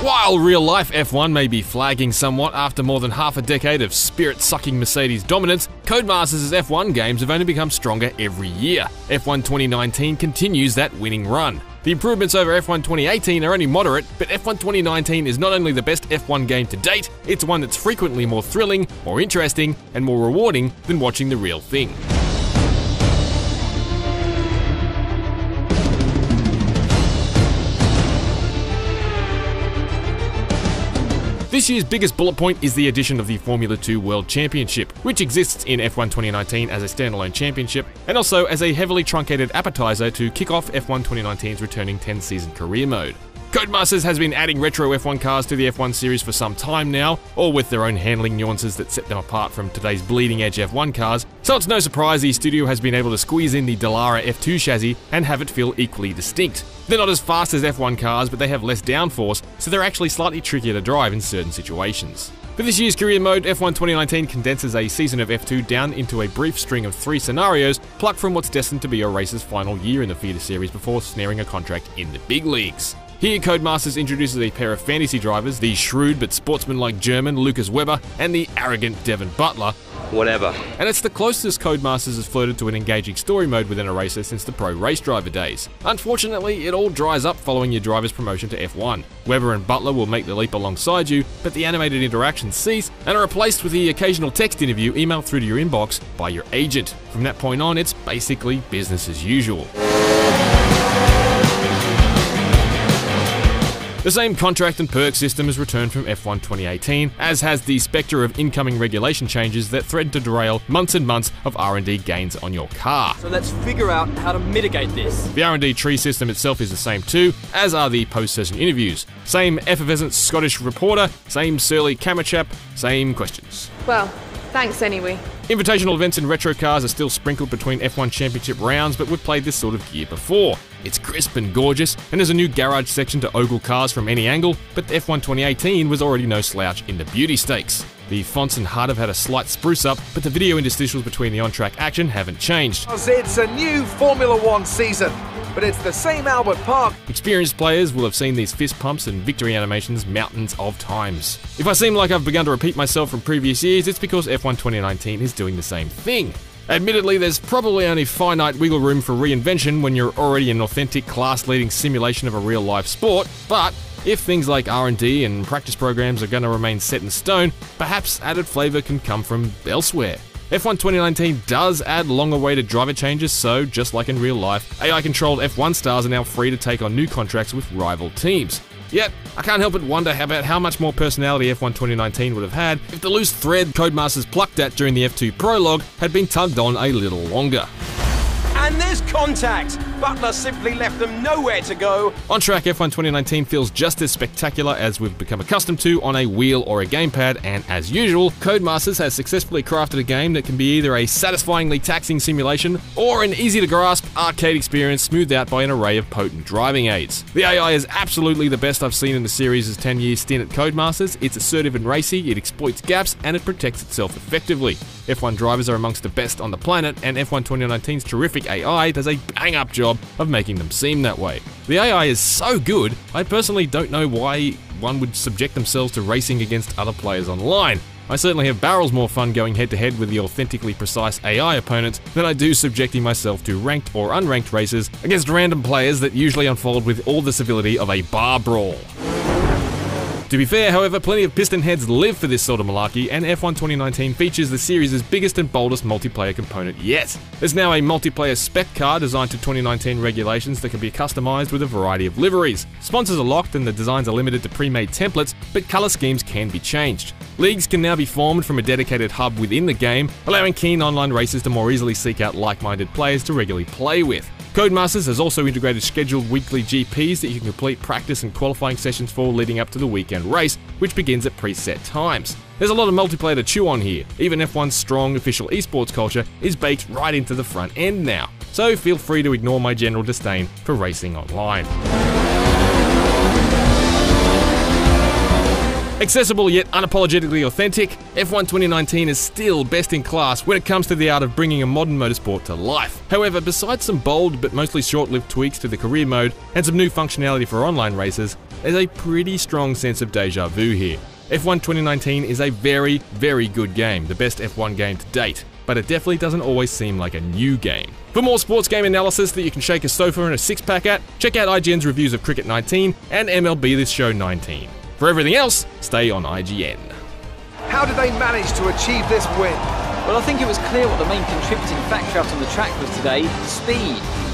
While real life F1 may be flagging somewhat after more than half a decade of spirit sucking Mercedes dominance, Codemasters' F1 games have only become stronger every year. F1 2019 continues that winning run. The improvements over F1 2018 are only moderate, but F1 2019 is not only the best F1 game to date, it's one that's frequently more thrilling, more interesting, and more rewarding than watching the real thing. This year's biggest bullet point is the addition of the Formula 2 World Championship, which exists in F1 2019 as a standalone championship, and also as a heavily truncated appetizer to kick off F1 2019's returning 10 season career mode. Codemasters has been adding retro F1 cars to the F1 series for some time now, all with their own handling nuances that set them apart from today's bleeding edge F1 cars, so it's no surprise the studio has been able to squeeze in the Dallara F2 chassis and have it feel equally distinct. They're not as fast as F1 cars, but they have less downforce, so they're actually slightly trickier to drive in certain situations. For this year's career mode, F1 2019 condenses a season of F2 down into a brief string of three scenarios plucked from what's destined to be a racer's final year in the feeder series before snaring a contract in the big leagues. Here, Codemasters introduces a pair of fantasy drivers, the shrewd but sportsmanlike German Lucas Weber and the arrogant Devon Butler. Whatever. And it's the closest Codemasters has flirted to an engaging story mode within a racer since the pro race driver days. Unfortunately, it all dries up following your driver's promotion to F1. Weber and Butler will make the leap alongside you, but the animated interactions cease and are replaced with the occasional text interview emailed through to your inbox by your agent. From that point on, it's basically business as usual. The same contract and perk system has returned from F1 2018, as has the spectre of incoming regulation changes that threaten to derail months and months of R&D gains on your car. So let's figure out how to mitigate this. The R&D tree system itself is the same too, as are the post-session interviews. Same effervescent Scottish reporter, same surly camera chap, same questions. Well, thanks anyway. Invitational events in retro cars are still sprinkled between F1 Championship rounds, but we've played this sort of gear before. It's crisp and gorgeous, and there's a new garage section to ogle cars from any angle, but the F1 2018 was already no slouch in the beauty stakes. The fonts and HUD have had a slight spruce up, but the video interstitials between the on-track action haven't changed. It's a new Formula One season, but it's the same Albert Park. Experienced players will have seen these fist pumps and victory animations mountains of times. If I seem like I've begun to repeat myself from previous years, it's because F1 2019 is doing the same thing. Admittedly, there's probably only finite wiggle room for reinvention when you're already an authentic class-leading simulation of a real-life sport, but if things like R&D and practice programs are going to remain set in stone, perhaps added flavour can come from elsewhere. F1 2019 does add long-awaited driver changes, so just like in real life, AI-controlled F1 stars are now free to take on new contracts with rival teams. Yet, I can't help but wonder about how much more personality F1 2019 would have had if the loose thread Codemasters plucked at during the F2 prologue had been tugged on a little longer. And there's contact! Butler simply left them nowhere to go. On track, F1 2019 feels just as spectacular as we've become accustomed to on a wheel or a gamepad, and as usual, Codemasters has successfully crafted a game that can be either a satisfyingly taxing simulation or an easy to grasp arcade experience smoothed out by an array of potent driving aids. The AI is absolutely the best I've seen in the series' 10 year stint at Codemasters. It's assertive and racy, it exploits gaps, and it protects itself effectively. F1 drivers are amongst the best on the planet, and F1 2019's terrific AI does a bang up job of making them seem that way. The AI is so good, I personally don't know why one would subject themselves to racing against other players online. I certainly have barrels more fun going head to head with the authentically precise AI opponents than I do subjecting myself to ranked or unranked races against random players that usually unfold with all the civility of a bar brawl. To be fair, however, plenty of piston heads live for this sort of malarkey, and F1 2019 features the series' biggest and boldest multiplayer component yet. There's now a multiplayer spec car designed to 2019 regulations that can be customised with a variety of liveries. Sponsors are locked and the designs are limited to pre-made templates, but colour schemes can be changed. Leagues can now be formed from a dedicated hub within the game, allowing keen online racers to more easily seek out like-minded players to regularly play with. Codemasters has also integrated scheduled weekly GPs that you can complete practice and qualifying sessions for leading up to the weekend race, which begins at preset times. There's a lot of multiplayer to chew on here. Even F1's strong official esports culture is baked right into the front end now. So feel free to ignore my general disdain for racing online. Accessible yet unapologetically authentic, F1 2019 is still best in class when it comes to the art of bringing a modern motorsport to life. However, besides some bold but mostly short lived tweaks to the career mode and some new functionality for online races, there's a pretty strong sense of deja vu here. F1 2019 is a very, very good game, the best F1 game to date, but it definitely doesn't always seem like a new game. For more sports game analysis that you can shake a sofa and a six pack at, check out IGN's reviews of Cricket 19 and MLB The Show 19. For everything else, stay on IGN. How did they manage to achieve this win? Well, I think it was clear what the main contributing factor out on the track was today speed.